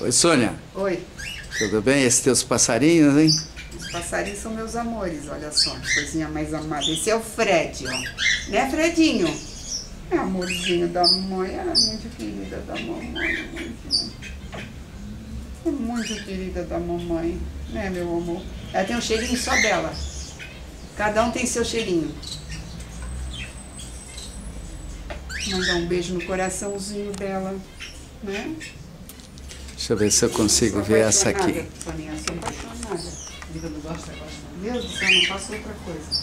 Oi, Sônia. Oi. Tudo bem? Esses teus passarinhos, hein? Os passarinhos são meus amores, olha só. Coisinha mais amada. Esse é o Fred, ó. Né, Fredinho? É amorzinho da mãe. É muito querida da mamãe. Amorzinho. É muito querida da mamãe. Né, meu amor? Ela tem um cheirinho só dela. Cada um tem seu cheirinho. Mandar um beijo no coraçãozinho dela, né? Deixa eu ver se eu consigo ver essa aqui. Soninha, sou apaixonada. Vida não gosta, gosta. Deus do céu, não faço outra coisa.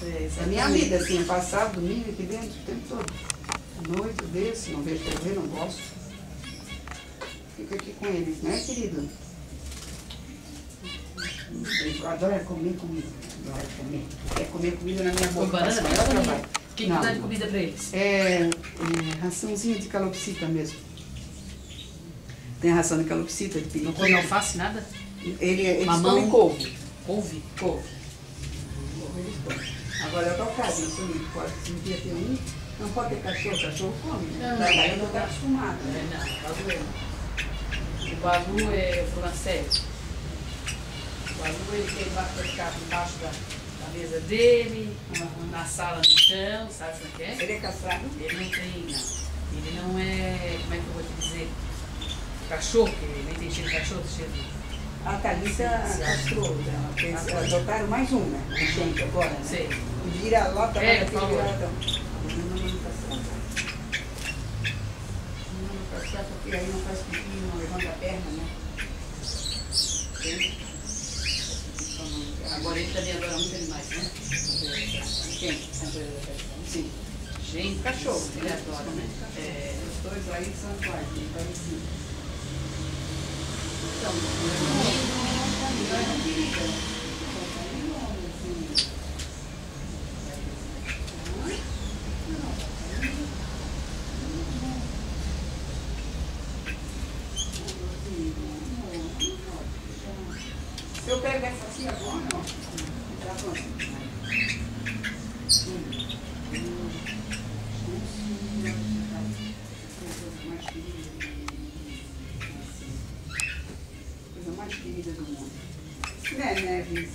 Sei, É a minha vida, assim, é passar domingo aqui dentro o tempo todo. Noite, desço, não vejo TV, não gosto. Fico aqui com eles, né, querido? Eu adoro é comer comida. Adoro comer. É comer comida na minha Com boca. banana? Banana? trabalho. Quem que dá de comida pra eles? É, é raçãozinha de calopsita mesmo. Tem a ração de calopsita, de Não come alface, nada? Ele, eles Mamão? comem couve. Couve? Couve. Couve eles comem. Agora é o caso, isso aí, pode, se um dia ter um, não pode ter cachorro, cachorro come. Não, Daí não, eu não estou acostumada, É, né? não, é não. O bagu é francês. O bagu ele tem embaixo pra ficar embaixo da, da mesa dele, na sala no chão, sabe como é que é? Ele é castrado? Ele não tem, não. Ele não é, como é que eu vou te dizer? Cachorro, que nem tem cheiro de cachorro, cheiro de... A Thalissa castrou, ela fez, adotaram mais um, né? Gente agora, né? Sei. Vira lota, É, lota, falou. vira lota. Não, não, não castrado. Não, não castrado, porque aí não faz pipi, não levanta a perna, né? Agora ele também adora muito animais, né? Quem? Sim. Gente, Cachorro, ele adora, né? É, Os dois aí são parecidos. Então, não é querida. Se eu pego essa aqui agora, ó, tá bom. mais querida do mundo. Né, Neves?